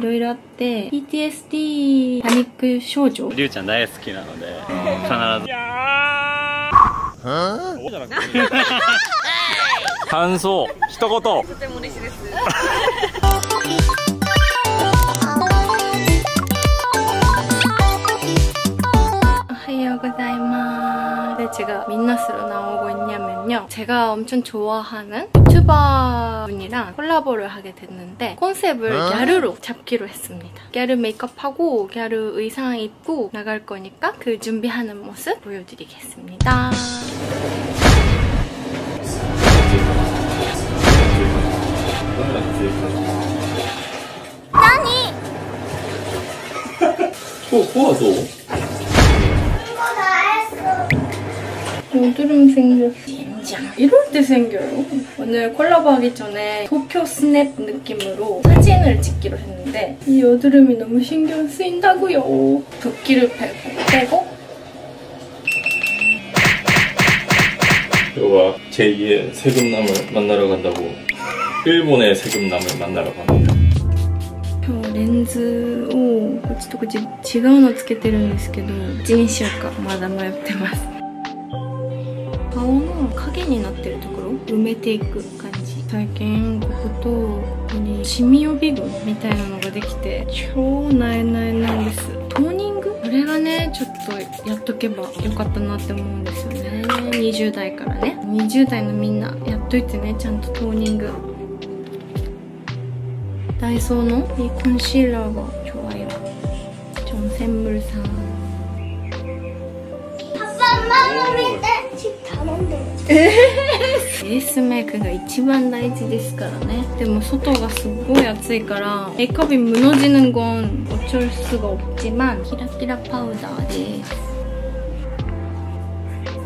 いろいろあって PTSD パニック症状りゅうちゃん大好きなので必ず感想一言とても嬉しいですおはようございます. 제가 민나스로 나오고 있냐면요. 제가 엄청 좋아하는 유튜버 분이랑 콜라보를 하게 됐는데 컨셉을 갸루로 잡기로 했습니다. 갸루 메이크업하고 갸루 의상 입고 나갈 거니까 그 준비하는 모습 보여드리겠습니다. 코, 코가 또? 여드름 생겼어. 젠장. 이럴 때 생겨요. 오늘 콜라보 하기 전에 도쿄 스냅 느낌으로 사진을 찍기로 했는데 이 여드름이 너무 신경 쓰인다고요. 붓기를 빼고, 빼고 여가 제2의 세금남을 만나러 간다고 일본의 세금남을 만나러 갑니다 今日レンズをこっちとこっち違うのつけてるんですけどどっちにしようかまだ迷ってます 顔の影になってるところ？埋めていく感じ。最近黒こにシミ予備軍みたいなのができて超なえなえなんです。トーニング？これがねちょっとやっとけばよかったなって思うんですよね。20代からね。20代のみんなやっといてねちゃんとトーニング。ダイソーのコンシーラーが今日はよジョン・センブルさん。물상. 베이스メイクが一番大事ですからねでも外がすっごい暑いからメイク업이무너지는건어쩔수가없지만キラキラパウダーです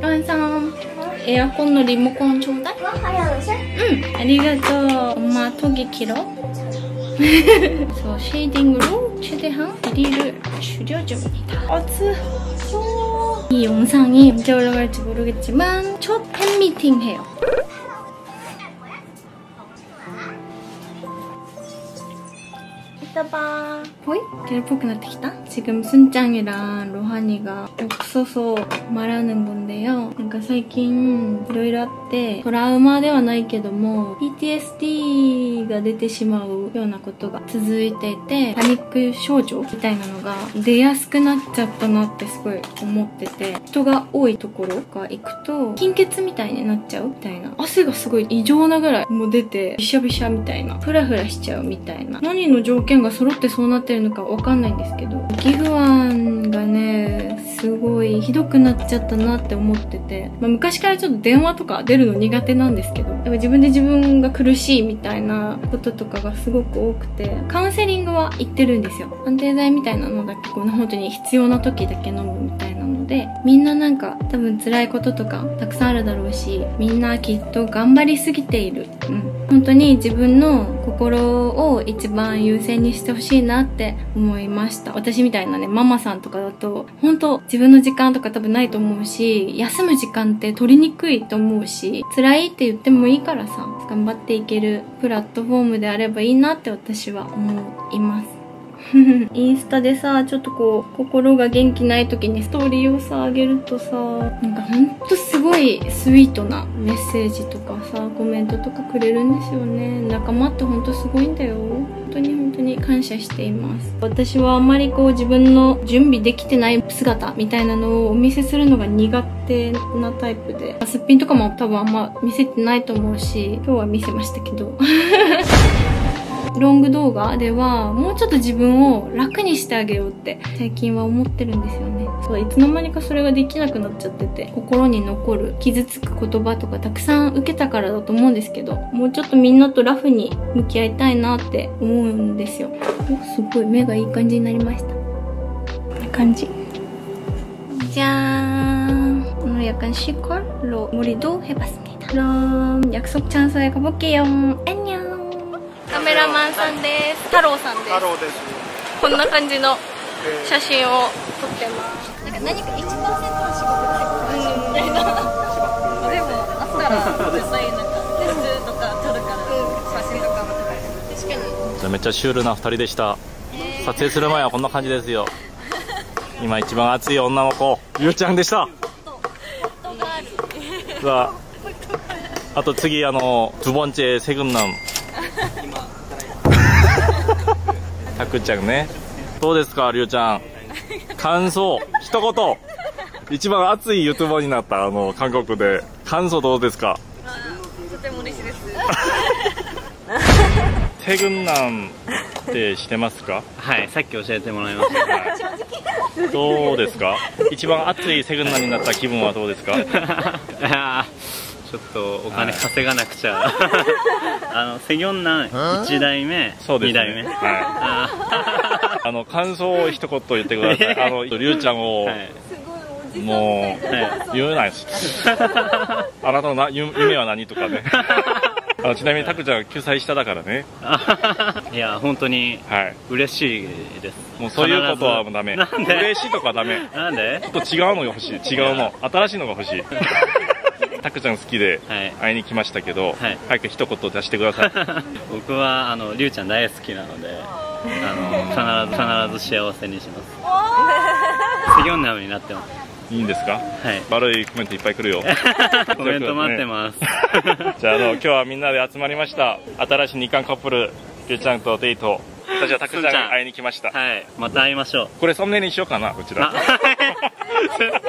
ロンさんエアコンのリモコンちょうだい 하얀색? 응, 아리가또. 엄마 턱이 길어? 그래서 쉐이딩으로 최대한 길이를 줄여줍니다. 어츠. 이 영상이 언제 올라갈지 모르겠지만 첫 팬미팅 해요. 봐. 보이? 개포크 나타기다? 지금 순짱이랑 로하니가 없어서 말하는 건데요. 그러니까 最近いろいろあってトラウマではないけども PTSD が出てしまうようなことが続いていてパニック症状みたいなのが出やすくなっちゃったなってすごい思ってて人が多いところが行くと貧血みたいになっちゃうみたいな汗がすごい異常なぐらいもう出てびしゃびしゃみたいなフラフラしちゃうみたいな何の条件が揃ってそうなってる のかわかんないんですけど皮膚癌がねすごいひどくなっちゃったなって思ってて、まあ、昔からちょっと電話とか出るの苦手なんですけどやっぱ自分で自分が苦しいみたいなこととかがすごく多くてカウンセリングは行ってるんですよ。安定剤みたいなのだけこの本当に必要な時だけ飲むみたいな。でみんななんか多分辛いこととかたくさんあるだろうしみんなきっと頑張りすぎている、うん、本当に自分の心を一番優先にしてほしいなって思いました。私みたいなねママさんとかだと本当自分の時間とか多分ないと思うし休む時間って取りにくいと思うし辛いって言ってもいいからさ頑張っていけるプラットフォームであればいいなって私は思います。インスタでさちょっとこう心が元気ない時にストーリーをさあげるとさなんかほんとすごいスイートなメッセージとかさコメントとかくれるんですよね。仲間ってほんとすごいんだよ。本当に本当に感謝しています。私はあまりこう自分の準備できてない姿みたいなのをお見せするのが苦手なタイプで。すっぴんとかも多分あんま見せてないと思うし今日は見せましたけど。ロング動画ではもうちょっと自分を楽にしてあげようって最近は思ってるんですよねそういつの間にかそれができなくなっちゃってて心に残る傷つく言葉とかたくさん受けたからだと思うんですけどもうちょっとみんなとラフに向き合いたいなって思うんですよおすごい目がいい感じになりましたこんな感じじゃーん오늘 약간 시컬로 머리도 해봤습니다 그럼 약속 장소에 가볼게요 さんです。太郎さんです。太郎です。こんな感じの写真を撮ってます。なんか何か1%の仕事みたいな。でもあ絶対なんかとか撮るから写真とかも撮る。確かに。じゃめっちゃシュールな人でした、えー。撮影する前はこんな感じですよ。今一番熱い女の子ゆうちゃんでした。さあ。あと次あのズボンチェセグンナンくちゃんね。どうですかりゅうちゃん？感想。一言。一番熱い言葉になったあの韓国で。感想どうですか？とても嬉しいです。セグンってしてますか？はいさっき教えてもらいました、はい、どうですか？一番熱い手グンナンになった気分はどうですか？い やちょっとお金稼がなくちゃ。あの、セギョンナン1代目、そうです2代目。ね、はい、あ あの感想を一言言ってください。あのりゅうちゃんを、はい。もう、は言えないですあなたのなゆ夢は何とかね。あのちなみにタクちゃん救済下だからね。い。いや、本当にはい。嬉しいです。もうそういうことはもうダメ。なんで？嬉しいとかはダメ。なんで？ちょっと違うのが欲しい。違うの。新しいのが欲しいタクちゃん好きではい。会いに来ましたけど、はい早く一言出してください 僕は、あの、りゅうちゃん大好きなので、あの、必ず、必ず幸せにします。セギョンナムになってます。いいんですか？はい。悪いコメントいっぱい来るよコメント待ってます。じゃああの今日はみんなで集まりました新しい日韓カップルりゅうちゃんとデイト私はタクちゃんに会いに来ましたはい。また会いましょう。これサムネにしようかなこちらあ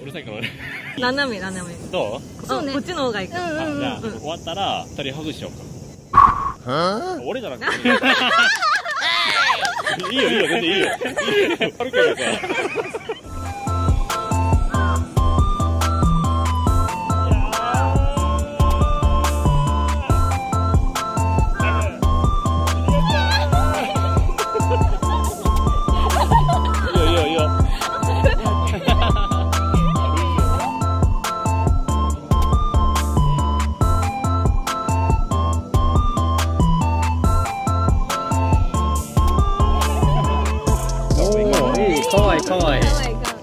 うるさいから俺斜め斜め。どう？そうね。こっちの方がいいか。あじゃあ終わったら二人ハグしようか。俺じゃなくて。いいよいいよ全然いいよ。いいよ。あるけどかわいい。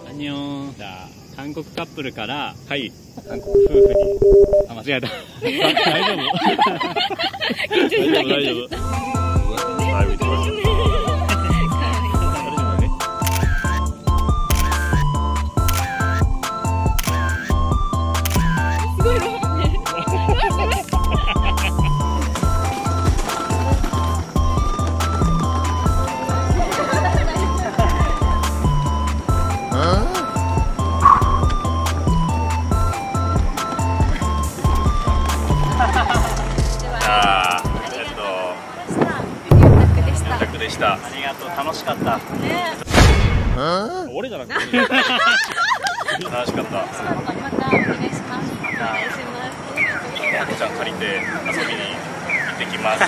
アンニョン。じゃあ、韓国カップルから、はい韓国夫婦に。あ、間違えた。大丈夫 大丈夫大丈夫した。ありがとう、楽しかった。俺じゃなくて。楽しかった。またお願いします。お願いしタクちゃん借りて遊びに行ってきます。は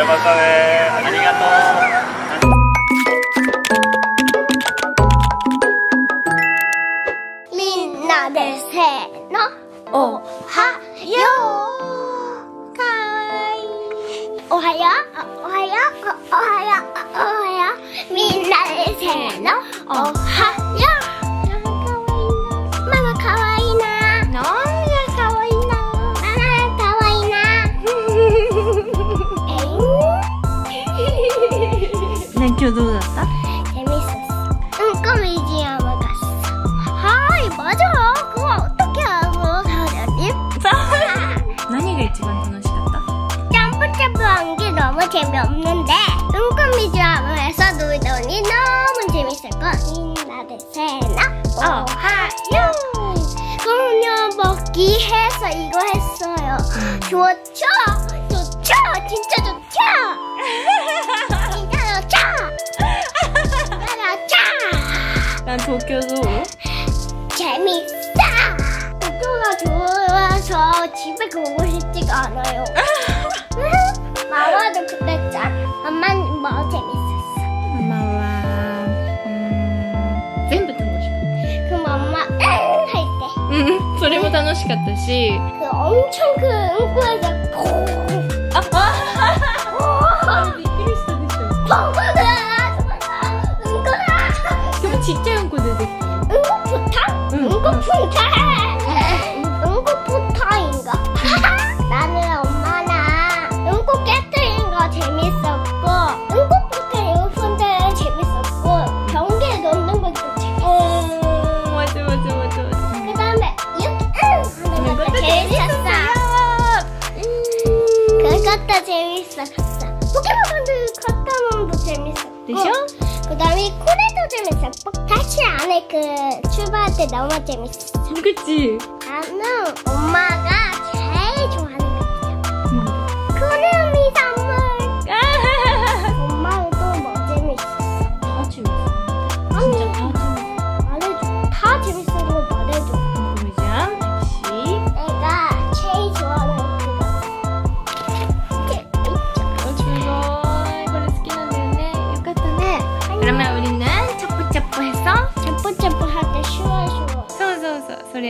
いまたね 교도졌다? 재밌었어. 응, 꿈이지야. 맞아. 그거 어떻게 알아, 사장님? 난이가 있지만 도넛이었다. 점프점프한 게 너무 재미없는데 은금이지하면서 놀더니 너무 재밌을걸. 인나대 세나 오하요. 공룡 먹기 해서 이거 했어요. 음. 좋죠? 좋죠? 진짜 좋죠? 난 도쿄도. 재밌다 도쿄가 좋아서 집에 가고 싶지가 않아요. 마마도 그랬잖아 엄마는 뭐 재밌었어? 엄마와 음... 쌤부터 고 싶어. 그럼 엄마 할때. 음, 소리보다 훨씬 같듯이. 그 엄청 큰 응꾸에서 되죠? 응. 어. 그 다음에 코레도 재밌어. 다시 안에 그 출발할 때 너무 재밌어. 그치? 나는 엄마가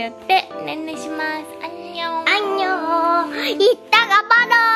言ってねんねします。あんにょんあんにょんいったがばろ